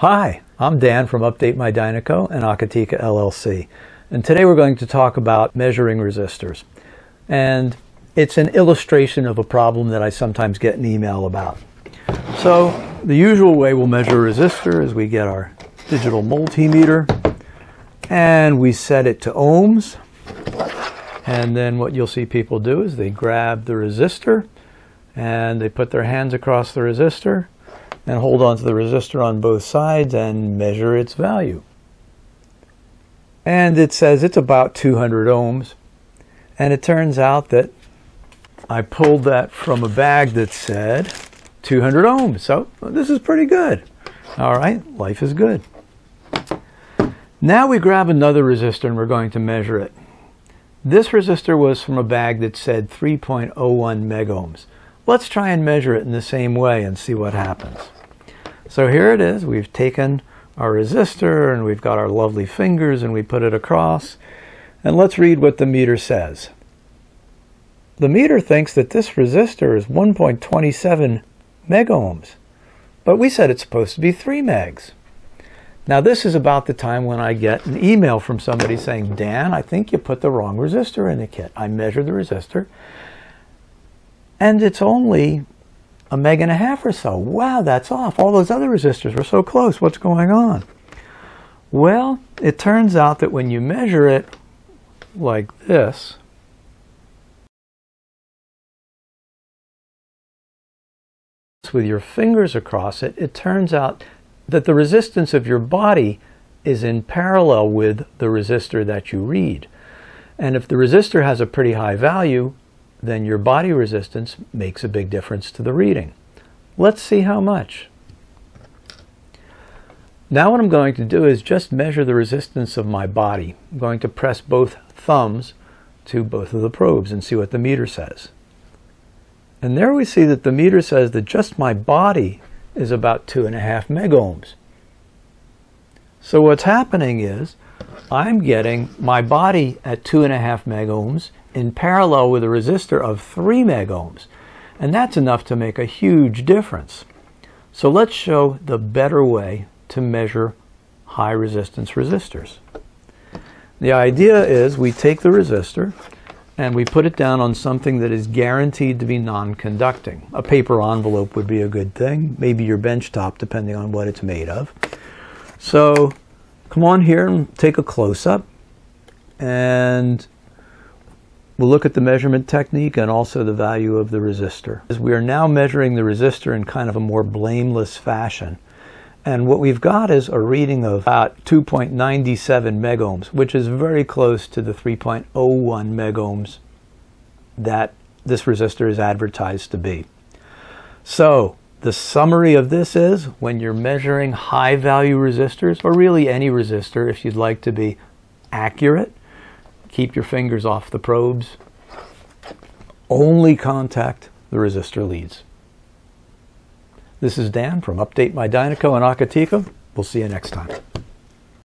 Hi, I'm Dan from Update My Dynaco and Akitika LLC. And today we're going to talk about measuring resistors. And it's an illustration of a problem that I sometimes get an email about. So the usual way we'll measure a resistor is we get our digital multimeter and we set it to ohms. And then what you'll see people do is they grab the resistor and they put their hands across the resistor and hold on to the resistor on both sides and measure its value. And it says it's about 200 ohms. And it turns out that I pulled that from a bag that said 200 ohms. So this is pretty good. All right, life is good. Now we grab another resistor and we're going to measure it. This resistor was from a bag that said 3.01 megohms. Let's try and measure it in the same way and see what happens. So here it is. We've taken our resistor and we've got our lovely fingers and we put it across. And let's read what the meter says. The meter thinks that this resistor is 1.27 megohms, but we said it's supposed to be 3 megs. Now this is about the time when I get an email from somebody saying, Dan, I think you put the wrong resistor in the kit. I measured the resistor and it's only a meg and a half or so. Wow, that's off. All those other resistors were so close. What's going on? Well, it turns out that when you measure it like this, with your fingers across it, it turns out that the resistance of your body is in parallel with the resistor that you read. And if the resistor has a pretty high value, then your body resistance makes a big difference to the reading. Let's see how much. Now what I'm going to do is just measure the resistance of my body. I'm going to press both thumbs to both of the probes and see what the meter says. And there we see that the meter says that just my body is about two and a half megohms. So what's happening is I'm getting my body at two and a half megohms in parallel with a resistor of 3 megohms. And that's enough to make a huge difference. So let's show the better way to measure high resistance resistors. The idea is we take the resistor and we put it down on something that is guaranteed to be non-conducting. A paper envelope would be a good thing, maybe your bench top depending on what it's made of. So come on here and take a close-up and We'll look at the measurement technique and also the value of the resistor. We are now measuring the resistor in kind of a more blameless fashion. And what we've got is a reading of about 2.97 megohms, which is very close to the 3.01 megohms that this resistor is advertised to be. So the summary of this is when you're measuring high value resistors, or really any resistor if you'd like to be accurate, Keep your fingers off the probes. Only contact the resistor leads. This is Dan from Update My Dynaco and Akitika. We'll see you next time.